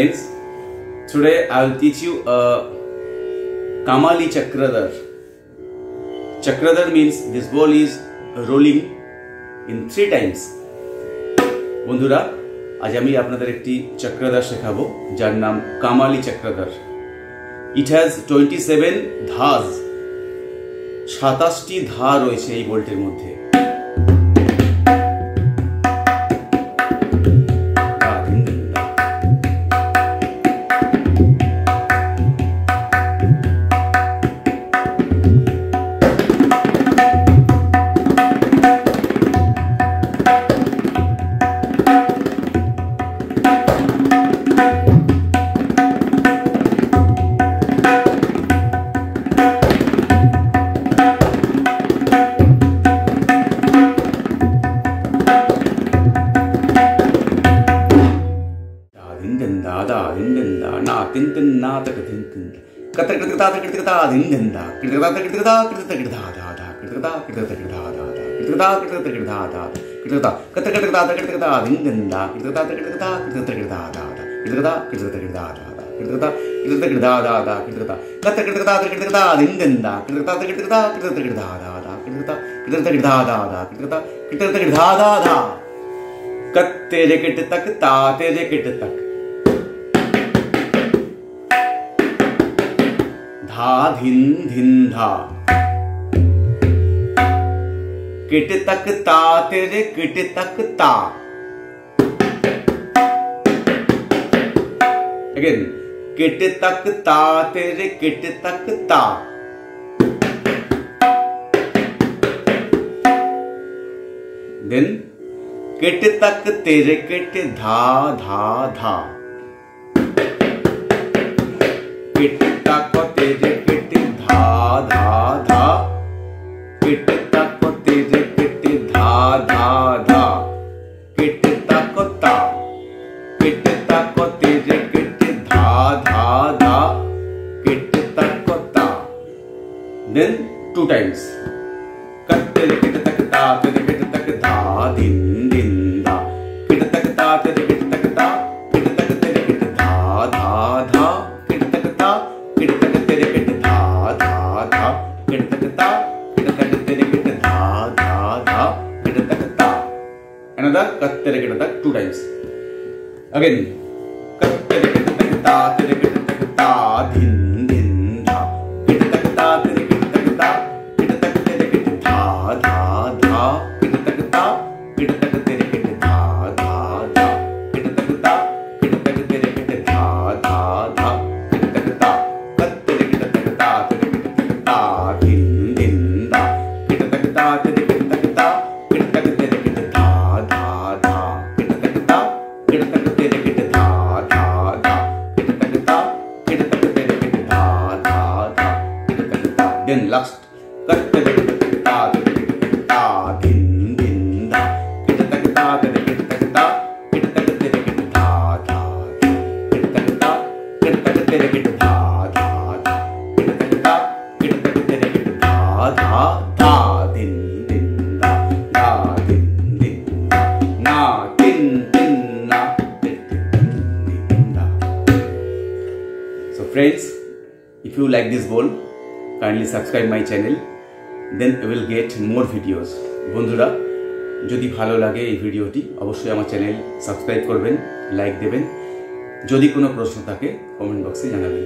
friends. Today I will teach you a Kamali Chakradar. Chakradar means this ball is rolling in three times. বন্ধুরা আজ আমি আপনাদের একটি চক্রদার শেখাবো যার নাম কামালি চক্রদার ইট হ্যাজ টোয়েন্টি সেভেন ধাজ সাতাশটি ধা कत्ते किट तक ता तेरे किट तक धा धिन धिन धा। किट तक ता, तेरे किट तक ता। अगेन किट तक ता, तेरे किट तक ता। देन किट तक तेरे किट धा धा धा। धा धा धा किट तक ता किट धा धा धा। किट तक देन टू टाइम्स कट तेरे ಗಣದ ಕತ್ತೆರೆ ಗಣದ ಟೂ ಟೈಮ್ಸ್ ಅಗೇನ್ ಕತ್ತೆರೆ ಗಣದ ತಾ ತೆರೆ ಗಣದ ತಾ ಧಿನ್ তেরে কিন্তু ধা ধা কিন্তু তেরে ধা কিন্তু তেরে তেরে কিন্তু ধা ধা ধা দিন দিন ধা ধা দিন দিন না দিন দিন না So friends, if you like this bowl, kindly subscribe my channel. Then will get more videos বন্ধুরা যদি ভালো লাগে এই ভিডিওটি অবশ্যই আমার চ্যানেল সাবস্ক্রাইব করবেন লাইক দেবেন যদি কোনো প্রশ্ন থাকে কমেন্ট বক্সে জানাবেন